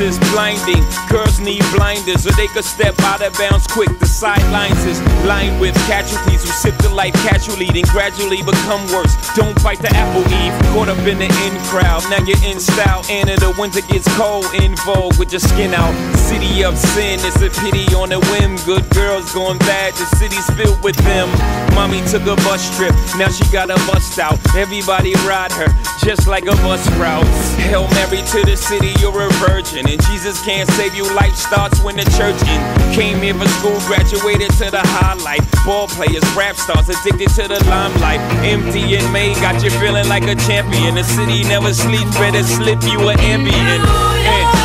Is blinding, girls need blinders so they could step out of bounds quick. The sidelines is lined with casualties who sip the life casually, then gradually become worse. Don't bite the apple eve, caught up in the in crowd. Now you're in style, and in the winter gets cold, in vogue with your skin out. City of sin, it's a pity on a whim. Good girls going bad, the city's filled with them. Mommy took a bus trip, now she got a bust out. Everybody ride her, just like a bus route. Hail Mary to the city, you're a virgin. And Jesus can't save you, life starts when the church in. Came here for school, graduated to the highlight. Ball players, rap stars, addicted to the limelight. Empty and May got you feeling like a champion. The city never sleeps, better slip you an ambient.